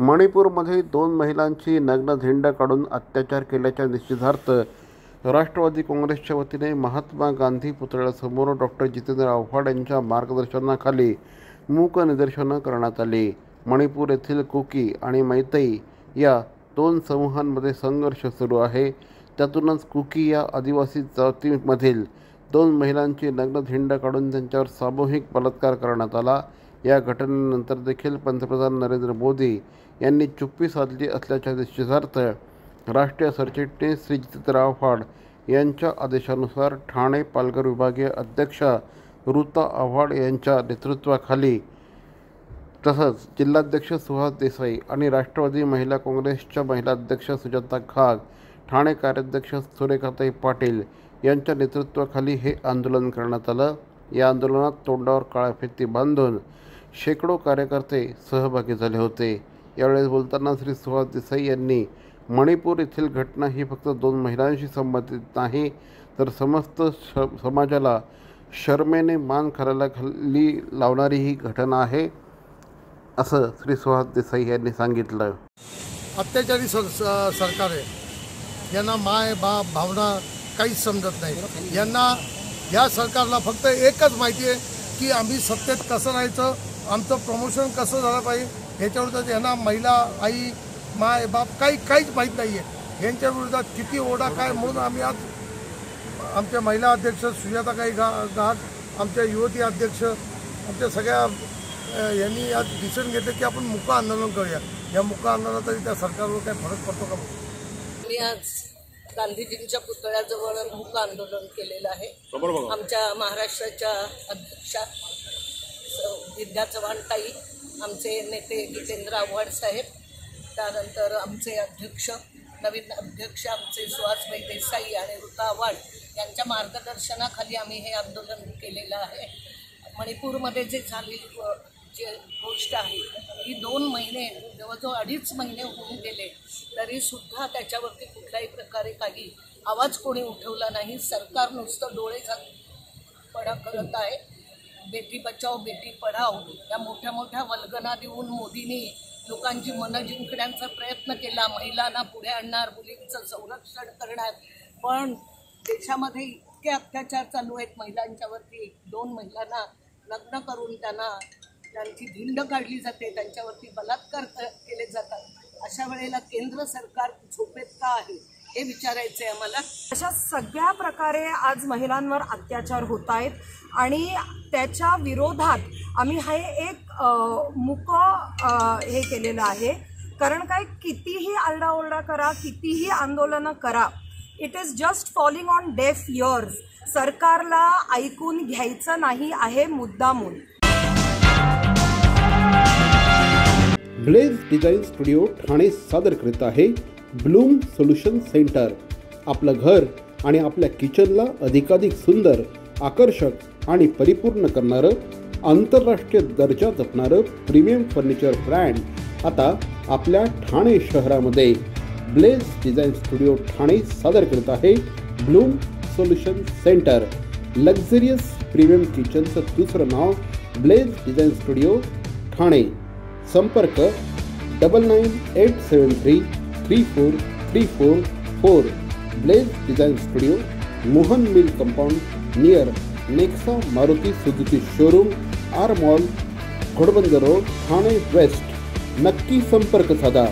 मणिपूरमध्ये दोन महिलांची नग्न झेंड काढून अत्याचार केल्याच्या निश्चितार्थ राष्ट्रवादी काँग्रेसच्या वतीने महात्मा गांधी पुतळ्यासमोर डॉक्टर जितेंद्र आव्हाड यांच्या मार्गदर्शनाखाली मूक निदर्शनं करण्यात आली. मणिपूर येथील कुकी आणि मैतई या दोन समूहांमध्ये संघर्ष सुरू आहे. त्यातूनच कुकी या आदिवासी जातीमधील दोन महिलांची नग्न झेंड काढून त्यांच्यावर सामूहिक बलात्कार करण्यात आला. या घटनेनंतर देखील पंतप्रधान नरेंद्र मोदी यांनी चुप्पी साधली असल्याच्या निश्चितार्थ राष्ट्रीय सरचिटणीस श्री जितराव आव्हाड यांच्या आदेशानुसार ठाणे पालघर विभागीय अध्यक्षा ऋता आव्हाड यांच्या नेतृत्वाखाली तसंच जिल्हाध्यक्ष सुहास देसाई आणि राष्ट्रवादी महिला काँग्रेसच्या महिला अध्यक्ष सुजाता खाग ठाणे कार्याध्यक्ष सुरेखाताई पाटील यांच्या नेतृत्वाखाली हे आंदोलन करण्यात आलं. या आंदोलनात तोंडावर काळ्या फिती बांधून शेकडो कार्यकर्ते सहभागी झाले होते. यावेळेस बोलताना श्री सुहास देसाई यांनी मणिपूर येथील घटना ही फक्त दोन महिलांशी संबंधित नाही तर समस्त श समाजाला शर्मेने मान खालायला खाली लावणारी ही घटना आहे असं श्री सुहास देसाई यांनी सांगितलं. अत्याचारी सर स- सरकार आहे. यांना माय बाप भावना काहीच समजत नाही. यांना या सरकारला फक्त एकच माहिती आहे की आम्ही सत्तेत कसं राहायचं आमचं प्रमोशन कसं झालं पाहिजे ह्याच्या विरोधात यांना महिला आई माय बाप काही काहीच माहीत नाही आहे यांच्या विरोधात किती ओढा काय म्हणून आम्ही आज आमच्या महिला अध्यक्ष सुजाताताई गा घाट आमच्या युवती अध्यक्ष आमच्या सगळ्या यांनी आज डिसिजन घेतलं की आपण मुका आंदोलन करूया. या मुका आंदोलनाचा त्या सरकारवर काही फरक पडतो का? मी आज गांधीजींच्या पुतळ्याजवळ मूक आंदोलन केलेलं आहे. आमच्या महाराष्ट्राच्या अध्यक्षा विद्या चव्हाणताई आमचे नेते जितेंद्र आव्हाड साहेब त्यानंतर आमचे अध्यक्ष नवीन अध्यक्ष आमचे सुहासभाई देसाई आणि ऋता आव्हाड यांच्या मार्गदर्शनाखाली आम्ही हे आंदोलन केलेलं आहे. मणिपूरमध्ये जे झालेली जे गोष्ट आहे ही दोन महिने जवळजवळ अडीच महिने होऊन गेले तरीसुद्धा त्याच्यावरती कुठल्याही प्रकारे काही आवाज कोणी उठवला नाही. सरकार नुसतं डोळे पडा करत आहे. बेटी बचाओ बेटी पढाओ या मोठ्या मोठ्या वल्गना देऊन मोदींनी लोकांची मनं जिंकण्याचा प्रयत्न केला. महिलांना पुढे आणणार मुलींचं संरक्षण करणार. पण देशामध्ये इतके अत्याचार चालू आहेत महिलांच्यावरती. दोन महिलांना लग्न करून त्यांना त्यांची धिंड काढली जाते. त्यांच्यावरती बलात्कार केले जातात. अशा वेळेला केंद्र सरकार झोपेत का आहे? हे विचारायचं आहे आम्हाला. अशा सगळ्या प्रकारे आज महिलांवर अत्याचार होत आहेत आणि त्याच्या विरोधात आम्ही हे एक मुक हे केलेलं आहे. कारण काय कितीही आरडाओरडा करा कितीही आंदोलनं करा it is just falling on deaf ears सरकारला ऐकून घ्यायचं नाही आहे मुद्दामून. ब्लेज डिझाईन स्टुडिओ ठाणे सादर करीत आहे. Bloom Solution Centre. आपलं घर आणि आपल्या किचनला अधिकाधिक सुंदर आकर्षक आणि परिपूर्ण करणारं आंतरराष्ट्रीय दर्जा जपणारं प्रीमियम फर्निचर ब्रँड आता आपल्या ठाणे शहरामध्ये. ब्लेज डिझाईन स्टुडिओ ठाणे सादर करत आहे Bloom Solution Centre. Luxurious premium किचनचं दुसरं नाव ब्लेज डिझाईन स्टुडिओ ठाणे. संपर्क double nine eight seven three three four three four four Blaze Design Studio Mohan Mill Compound near Nexa Maruti Suzuki showroom R Mall Ghodbandar Road Thane West नक्की संपर्क साधा.